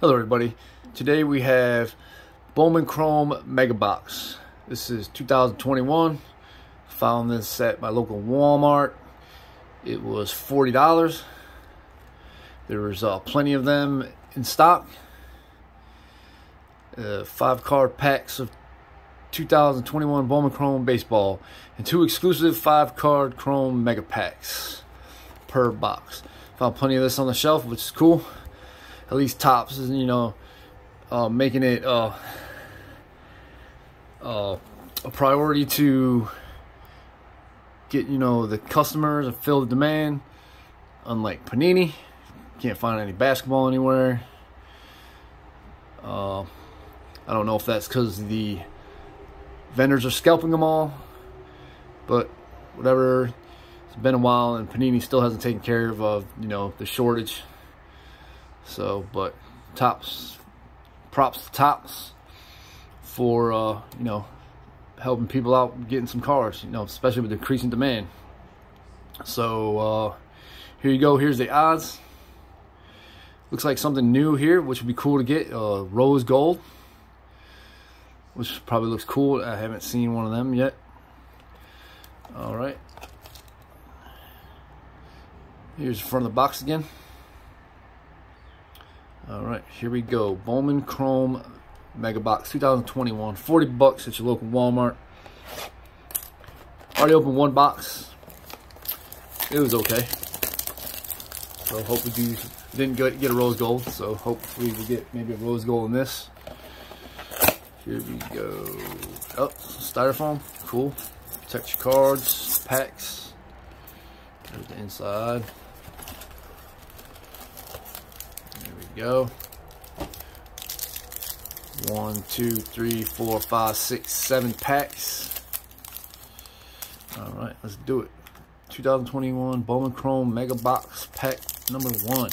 Hello everybody. Today we have Bowman Chrome Mega Box. This is 2021. Found this at my local Walmart. It was $40. There was uh, plenty of them in stock. Uh, five card packs of 2021 Bowman Chrome Baseball and two exclusive five card Chrome Mega Packs per box. Found plenty of this on the shelf, which is cool at least Topps is you know uh, making it uh, uh, a priority to get you know the customers and fill the demand. Unlike Panini, can't find any basketball anywhere. Uh, I don't know if that's because the vendors are scalping them all, but whatever. It's been a while, and Panini still hasn't taken care of uh, you know the shortage. So, but Topps, props to Topps for, uh, you know, helping people out getting some cars, you know, especially with decreasing demand. So, uh, here you go. Here's the odds. Looks like something new here, which would be cool to get. Uh, rose gold, which probably looks cool. I haven't seen one of them yet. All right. Here's the front of the box again. All right, here we go. Bowman Chrome Mega Box 2021. 40 bucks at your local Walmart. Already opened one box. It was okay. So hopefully we didn't get, get a rose gold. So hopefully we get maybe a rose gold in this. Here we go. Oh, styrofoam. Cool. Protect your cards, packs. There's the inside. Go. One, two, three, four, five, six, seven packs. All right, let's do it. 2021 Bowman Chrome Mega Box Pack number one.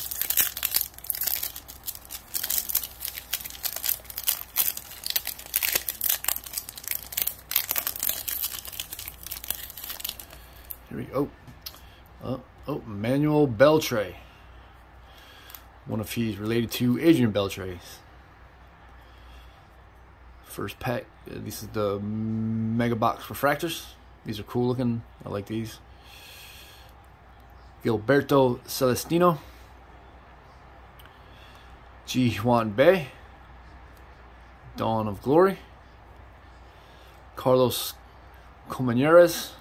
Here we go. Uh, oh, oh, Manuel Beltre one if he's related to Adrian Beltre. First pack, uh, this is the Mega Box Refractors. These are cool looking. I like these. Gilberto Celestino. Ji-hwan Bae. Dawn of Glory. Carlos Colmenares.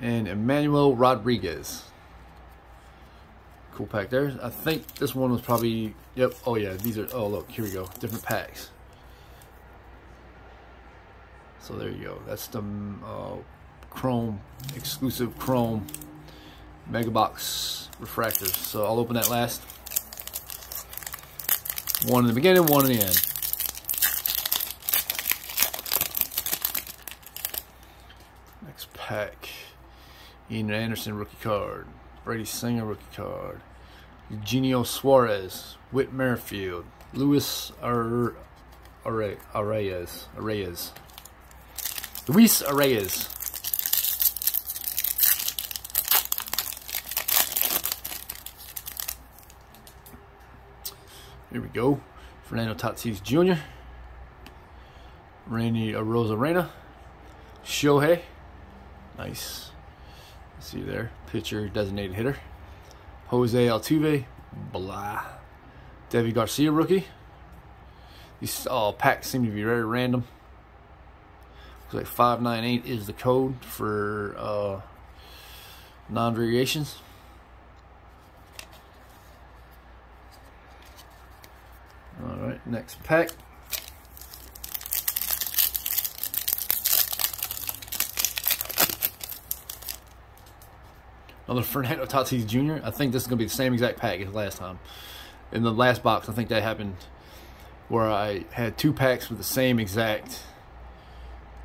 And Emmanuel Rodriguez cool pack there. I think this one was probably, yep, oh yeah, these are, oh look, here we go, different packs. So there you go, that's the uh, Chrome, exclusive Chrome Mega Box refractors. So I'll open that last. One in the beginning, one in the end. Next pack, Ian Anderson rookie card. Brady Singer rookie card. Eugenio Suarez, Whit Merrifield, Luis Ar Arraez, Luis Arraez. Here we go. Fernando Tatis Jr. Randy Arozarena. Shohei. Nice. See there, pitcher, designated hitter. Jose Altuve, blah. Deivi Garcia, rookie. These all packs seem to be very random. Looks like 598 is the code for uh, non-variations. All right, next pack. Another Fernando Tatis Jr. I think this is going to be the same exact pack as last time. In the last box, I think that happened where I had two packs with the same exact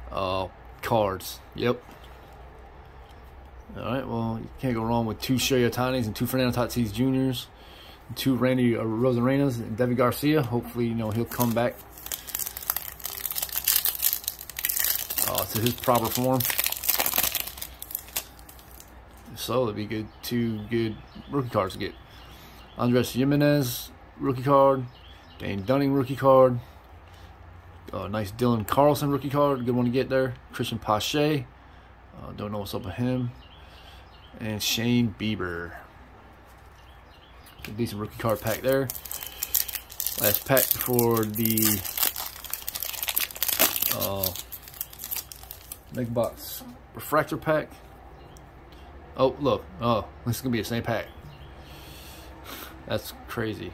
uh, cards. Yep. All right, well, you can't go wrong with two Shohei Ohtanis and two Fernando Tatis Jr.'s, two Randy Arozarenas and Deivi Garcia. Hopefully, you know, he'll come back uh, to his proper form so it'd be good two good rookie cards to get. Andres Gimenez rookie card, Dane Dunning rookie card. Uh, nice Dylan Carlson rookie card. Good one to get there. Cristian Pache. Uh, don't know what's up with him. And Shane Bieber. Decent rookie card pack there. Last pack before the uh, Refractor pack. Oh, look. Oh, this is going to be the same pack. That's crazy.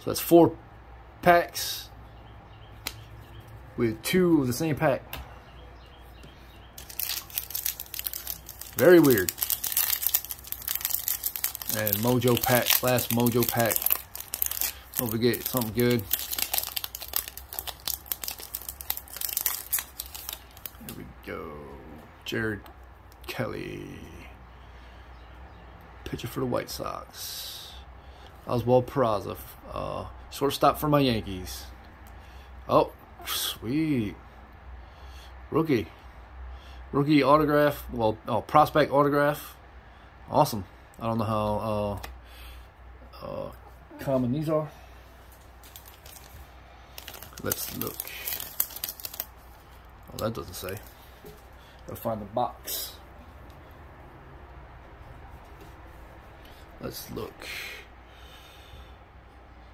So that's four packs with two of the same pack. Very weird. And Mojo pack, last Mojo pack. Don't forget something good. Here we go. Jared Kelley. Pitcher for the White Sox. Oswald Peraza. Uh, shortstop for my Yankees. Oh, sweet. Rookie. Rookie autograph. Well, oh, prospect autograph. Awesome. I don't know how uh, uh, common these are. Let's look. Oh, that doesn't say. Gotta find the box. Let's look.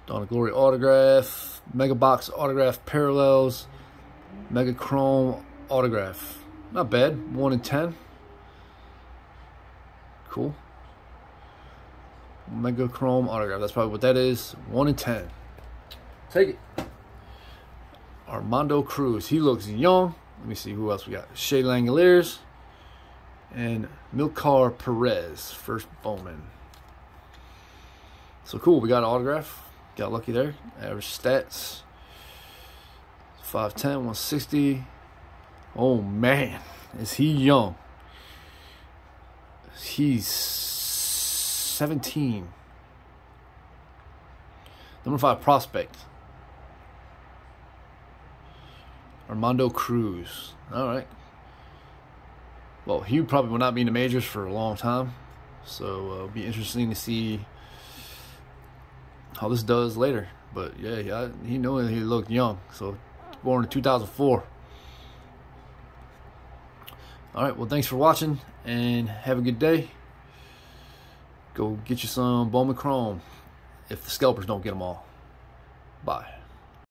Of Glory autograph, Mega Box autograph parallels, Mega Chrome autograph. Not bad. 1 in 10. Cool. Mega Chrome autograph. That's probably what that is. 1 in 10. Take it. Armando Cruz. He looks young. Let me see who else we got. Shea Langeliers and Milkar Perez, first Bowman. So cool. We got an autograph. Got lucky there. Average stats. 5'10", 160. Oh, man. Is he young? He's 17. Number 5 prospect. Armando Cruz. All right. Well, he probably will not be in the majors for a long time. So uh, it'll be interesting to see how this does later. But yeah, yeah he knew he looked young. So born in 2004. All right, well, thanks for watching and have a good day. Go get you some Bowman Chrome if the scalpers don't get them all. Bye.